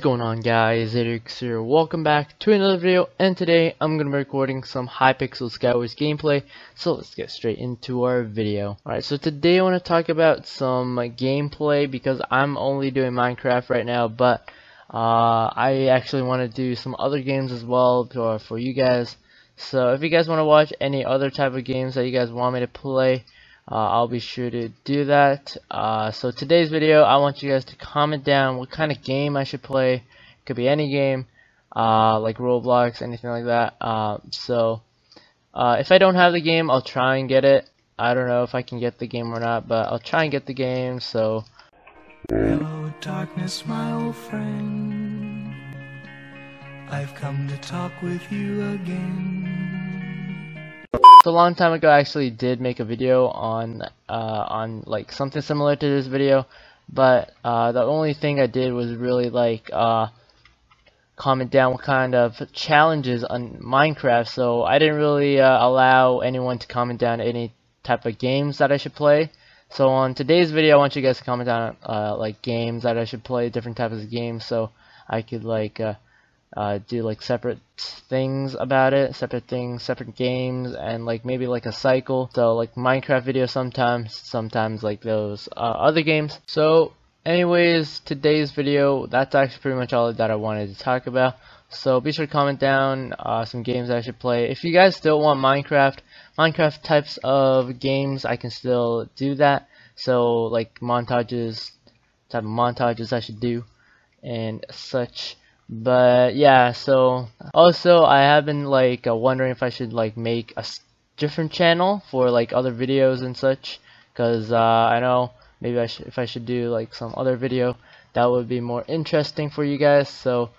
going on guys, Zedariox here, welcome back to another video, and today I'm going to be recording some Hypixel Skywars gameplay, so let's get straight into our video. Alright, so today I want to talk about some gameplay, because I'm only doing Minecraft right now, but uh, I actually want to do some other games as well for, for you guys, so if you guys want to watch any other type of games that you guys want me to play, uh, I'll be sure to do that. Uh, so today's video, I want you guys to comment down what kind of game I should play. It could be any game, uh, like Roblox, anything like that. Uh, so uh, if I don't have the game, I'll try and get it. I don't know if I can get the game or not, but I'll try and get the game. So. Hello, darkness, my old friend. I've come to talk with you again. So a long time ago I actually did make a video on uh, on like something similar to this video but uh, the only thing I did was really like uh, comment down what kind of challenges on Minecraft so I didn't really uh, allow anyone to comment down any type of games that I should play. So on today's video I want you guys to comment down uh, like games that I should play different types of games so I could like uh, do like separate things about it, separate things, separate games, and like maybe like a cycle. So like Minecraft videos sometimes, sometimes like those uh, other games. So anyways, today's video, that's actually pretty much all that I wanted to talk about. So be sure to comment down uh, some games I should play. If you guys still want Minecraft, Minecraft types of games, I can still do that. So like montages, type of montages I should do, and such but yeah so also I have been like uh, wondering if I should like make a different channel for like other videos and such. Because uh, I know maybe I should if I should do like some other video that would be more interesting for you guys. So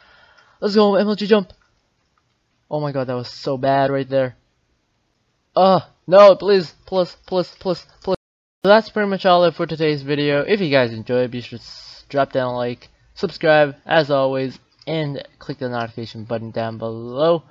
let's go MLG jump! Oh my god that was so bad right there. Uh no please plus plus plus plus. So that's pretty much all it for today's video. If you guys enjoyed be sure to drop down a like subscribe as always and click the notification button down below.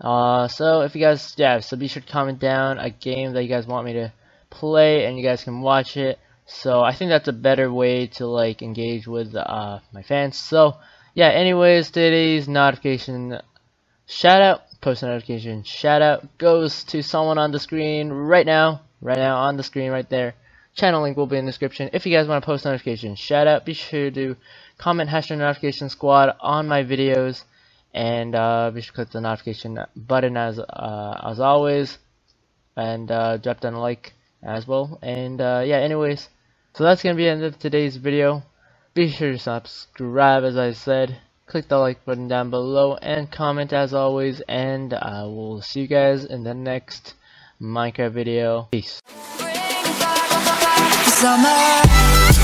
Uh, so if you guys, yeah, so be sure to comment down a game that you guys want me to play, and you guys can watch it. So I think that's a better way to like engage with uh, my fans. So yeah, anyways, today's notification shout out, post notification shout out goes to someone on the screen right now, right now on the screen right there. Channel link will be in the description. If you guys want to post notifications, shout out, be sure to comment hashtag notification squad on my videos. And uh, be sure to click the notification button as uh, as always. And uh, drop down a like as well. And uh, yeah anyways. So that's gonna be the end of today's video. Be sure to subscribe as I said. Click the like button down below and comment as always. And I will see you guys in the next Minecraft video. Peace summer.